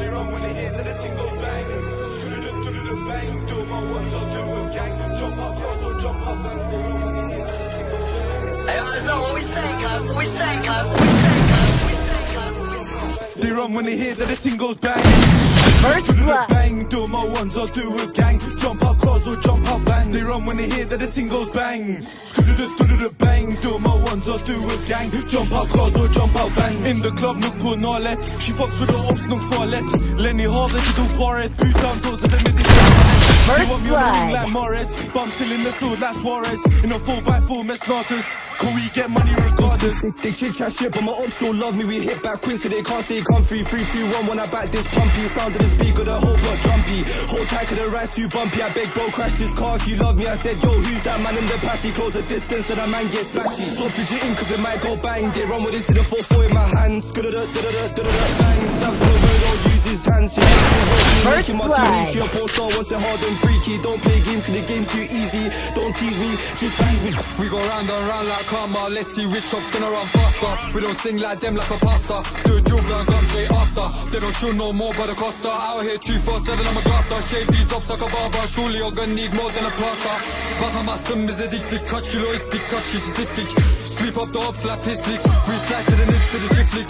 They run when they hear that the thing goes bang. Do-do-do-do-do-do bang. Do my ones, I'll do with gang. Jump up, close or jump up, and when they hear that the thing goes bang. Hey, I know what we guys. What we say, guys. What we say, guys. What we say, guys. They run when they hear that the thing goes bang. First Do blood. bang, do my ones, I'll do with gang. Jump out cars or jump out bang. They run when they hear that the thing goes bang. Do the the bang, do my ones, I'll do with gang. Jump out cars or jump out bang. In the club, nuk på nalet. She fucks with the ops, nuk farligt. Lenny har det, du paret. Putan goes at the middle. First You want me on the ring blood. like Morris. Bum still in the field like Suarez. In a 4x4 met starters. Can we get money regardless? They chit chat shit, but my ops still love me. We hit back quick, so they can't stay comfy. Three, two, one, when I back this pumpy. Sound of the speaker, the whole block jumpy. Hold tight, cause the ride's too bumpy. I beg, bro, crash this car if you love me. I said, yo, who's that man in the passy? Close the distance, so that man gets splashy. Stop fidgeting, cause it might go bang. They run with this in the 4-4 in my hands. Bang. On the road, his hands. He shakes the whole team, First blood. a poster, wants it hard and freaky. Don't play games, cause the game's too easy. Don't tease me, just tease me. We go round and round like karma. Let's see which chop's gonna run faster. We don't sing like them like a pasta. Do a drill and come straight after. They don't chill no more by the Costa. Out here 247, I'm a grafter. Shave these ups like a barber. Surely you're gonna need more than a plaster. Bakamazsın bize diktik. Kaç kilo ettik, kaç kişi siktik. Sweep up the ops like pislik. Slide the nip to the çiftlik.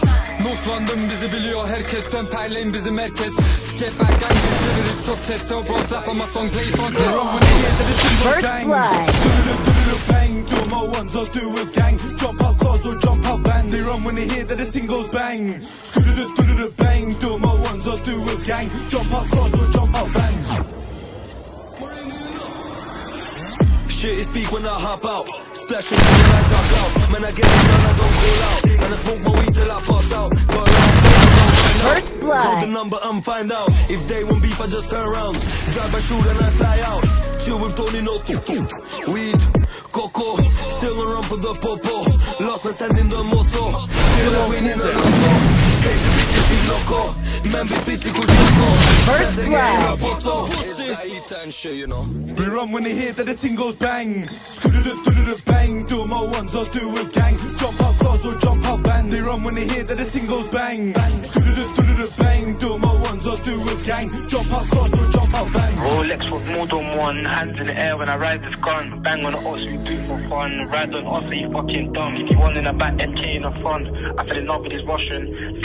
North London bizi biliyor herkes. Temperleyin bizim herkes. Get back gang biz geliriz çok test. Tell bro slap on my song play it on They test. run when they hear that the thing goes First bang. blood. Bang. Do my ones, I'll do with gang. Jump out cars or jump out bang. They run when they hear that the thing goes bang. Bang. Do my ones, I'll do with gang. Jump out cars or jump out bang. Shit is peak when I hop out. Splashing when I duck out. Man, I get it done, I don't call out. And I smoke my weed till I pass number and find out. If they want beef, I just turn around. Drive my shoe, then I fly out. Chill with Tony, no tuk tuk. Weed, coco. Still on run for the popo. Lost my stand in the motor. Feel like winning a lotto. Crazy bitches, she loco. Man, be sweet, she could. First Send the game blood. a photo. I eat and you know. We run when they hear that the thing goes bang. Bang. Do my ones, I'll do with gang. Jump out cars or jump out bang. They run when they hear that the thing goes bang. Bang. Do my ones, I'll do with gang. Jump out cars or jump out bang. Rolex with more than one, hands in the air when I ride this gun. Bang on the ox, we do for fun. Ride on us, you fucking dumb. If you want in a back, MK in the front. I fell in love with this Russian.